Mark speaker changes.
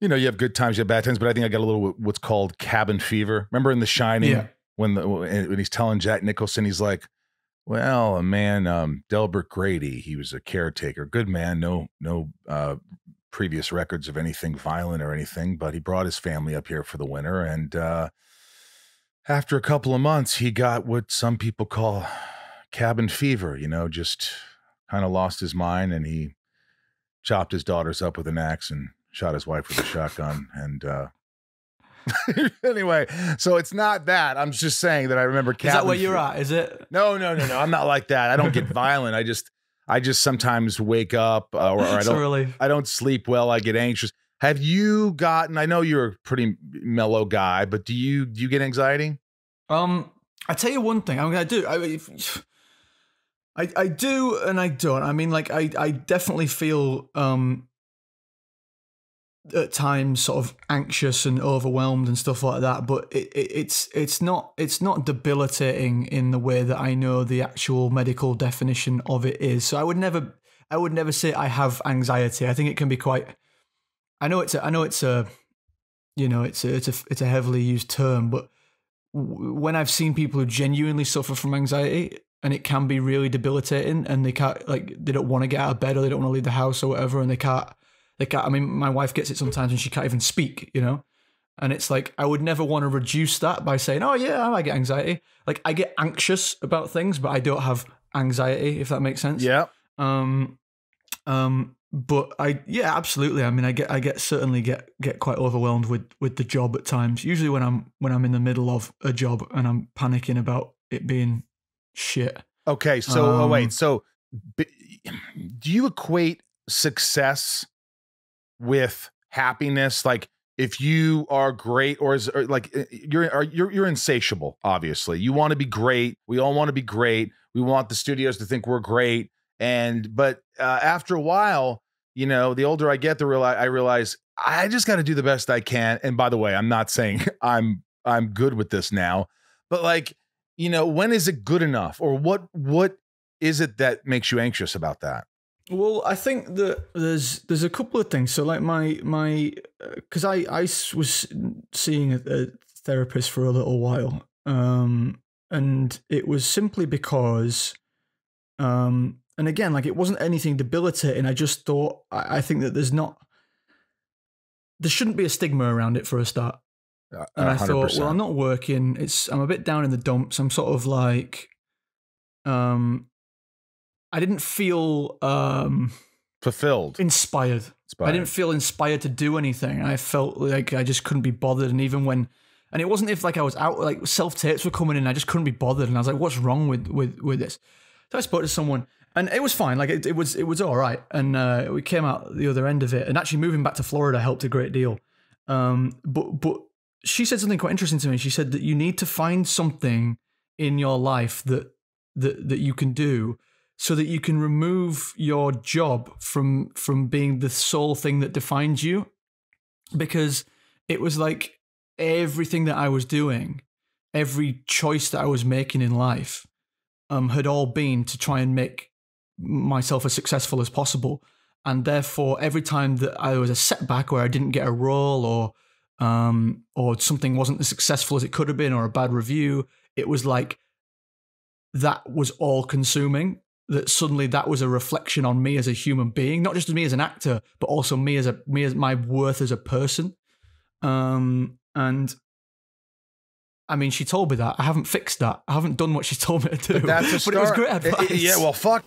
Speaker 1: you know, you have good times, you have bad times, but I think I got a little what's called cabin fever. Remember in The Shining
Speaker 2: Yeah.
Speaker 1: when the when he's telling Jack Nicholson, he's like, "Well, a man, um, Delbert Grady, he was a caretaker, good man, no no uh, previous records of anything violent or anything, but he brought his family up here for the winter, and uh, after a couple of months, he got what some people call cabin fever. You know, just kind of lost his mind, and he chopped his daughters up with an axe and shot his wife with a shotgun and uh anyway so it's not that i'm just saying that i remember
Speaker 2: Is that
Speaker 1: cabin
Speaker 2: where you're at? Is it?
Speaker 1: no no no no i'm not like that i don't get violent i just i just sometimes wake up uh, or, or i don't i don't sleep well i get anxious have you gotten i know you're a pretty mellow guy but do you do you get anxiety
Speaker 2: Um, I tell you one thing. I'm gonna do. I, if- I I do and I don't. I mean, like I I definitely feel um at times sort of anxious and overwhelmed and stuff like that. But it, it it's it's not it's not debilitating in the way that I know the actual medical definition of it is. So I would never I would never say I have anxiety. I think it can be quite. I know it's a, I know it's a you know it's a, it's a it's a heavily used term, but when I've seen people who genuinely suffer from anxiety and it can be really debilitating and they can't like they don't want to get out of bed or they don't want to leave the house or whatever and they can't they can't I mean my wife gets it sometimes and she can't even speak, you know? And it's like I would never want to reduce that by saying, "Oh yeah, I get anxiety." Like I get anxious about things, but I don't have anxiety if that makes sense.
Speaker 1: yeah
Speaker 2: Um, um, but I, yeah, absolutely. I mean, I get, I get certainly get get quite overwhelmed with with the job at times. Usually when I'm when I'm in the middle of a job and I'm panicking about it being shit.
Speaker 1: Okay, so oh
Speaker 2: Um,
Speaker 1: wait, so b- do you equate success with happiness? Like if you are great, or is or like uh, you're are, you're you're insatiable. Obviously, you want to be great. We all want to be great. We want the studios to think we're great. And but uh, after a while, you know, the older I get, the real I realize I just got to do the best I can. And by the way, I'm not saying I'm I'm good with this now, but like you know when is it good enough or what what is it that makes you anxious about that
Speaker 2: Well, I think that there's there's a couple of things. So like my my because I I was seeing a, a therapist for a little while, um, and it was simply because, um, and again, like it wasn't anything debilitating. I just thought I, I think that there's not there shouldn't be a stigma around it for a start.
Speaker 1: Uh,
Speaker 2: And I thought,
Speaker 1: 100%.
Speaker 2: well, I'm not working. It's I'm a bit down in the dumps. I'm sort of like, um, I didn't feel um
Speaker 1: fulfilled
Speaker 2: inspired. I didn't feel inspired to do anything. I felt like I just couldn't be bothered. And even when, and it wasn't if like I was out, like self tapes were coming in, I just couldn't be bothered. And I was like, what's wrong with with with this? So I spoke to someone, and it was fine. Like it, it was it was all right. And uh, we came out the other end of it. And actually moving back to Florida helped a great deal. Um, but but she said something quite interesting to me. She said that you need to find something in your life that that that you can do so that you can remove your job from from being the sole thing that defines you. Because it was like everything that I was doing every choice that I was making in life um had all been to try and make myself as successful as possible. And therefore every time that I was a setback where I didn't get a role or um or something wasn't as successful as it could have been or a bad review it was like that was all consuming that suddenly that was a reflection on me as a human being not just me as an actor but also me as a me as my worth as a person um and I mean, she told me that. I haven't fixed that. I haven't done what she told me to do.
Speaker 1: But that's a
Speaker 2: but it was
Speaker 1: start.
Speaker 2: great
Speaker 1: I- I-
Speaker 2: advice.
Speaker 1: yeah, well, fuck.